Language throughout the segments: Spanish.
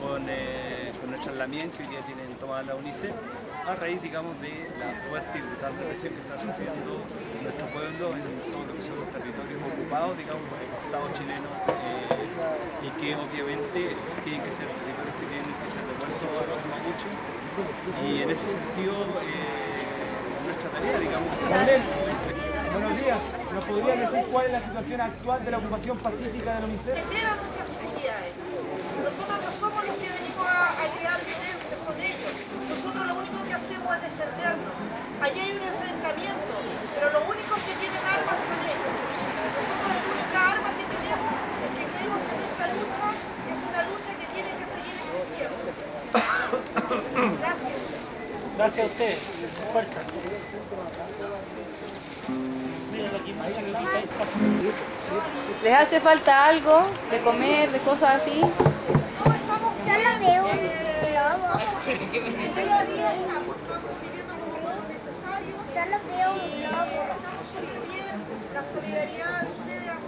con, eh, con el charlamiento que hoy día tienen tomada la UNICEF a raíz digamos de la fuerte y brutal represión que está sufriendo nuestro pueblo en todo lo que son los territorios ocupados digamos por el Estado chileno eh, y que obviamente tienen que ser territorios que tienen que ser devueltos a los mapuches y en ese sentido eh, nuestra tarea digamos Buenos días. ¿Nos podrían decir cuál es la situación actual de la ocupación pacífica de la UNICEF? generan nuestras comunidades. Nosotros no somos los que venimos a, a crear violencia, son ellos. Nosotros lo único que hacemos es defendernos. Allí hay un enfrentamiento, pero los únicos que tienen armas son ellos. Nosotros la única arma que tenemos es que creemos que nuestra lucha es una lucha que tiene que seguir existiendo. Gracias. Gracias a ustedes. Fuerza. ¿Les hace falta algo de comer, de cosas así? Como lo súper bien, la solidaridad de ustedes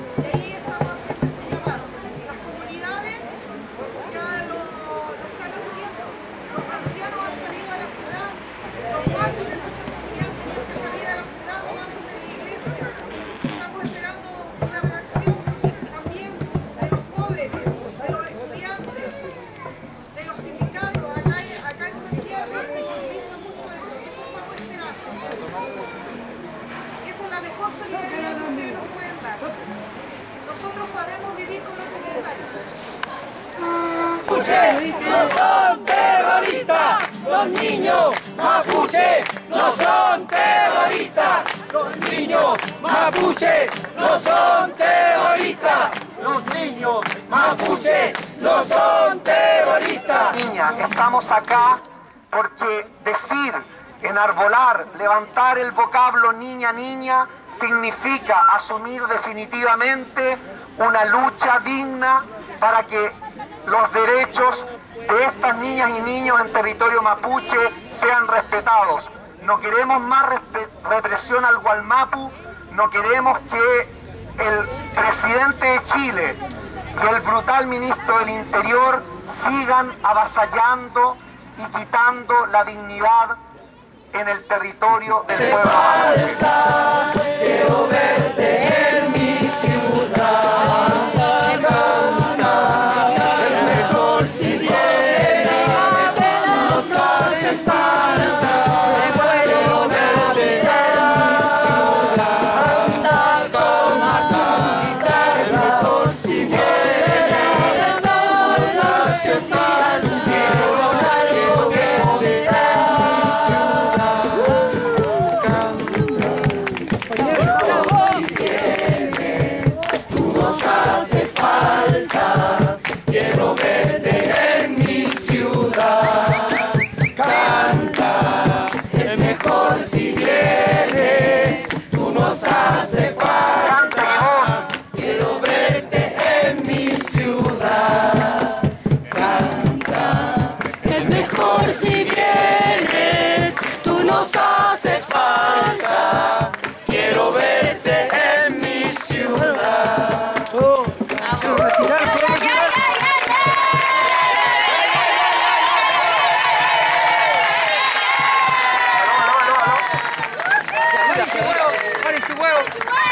Nosotros sabemos vivir con lo necesario. no son terroristas, los niños mapuche no son terroristas, los niños mapuche no son terroristas, los niños mapuche no son terroristas. Niña, estamos acá porque decir, enarbolar, levantar el vocablo niña, niña, significa asumir definitivamente una lucha digna para que los derechos de estas niñas y niños en territorio mapuche sean respetados. No queremos más represión al Gualmapu, no queremos que el presidente de Chile y el brutal ministro del Interior sigan avasallando y quitando la dignidad en el territorio del pueblo Good work.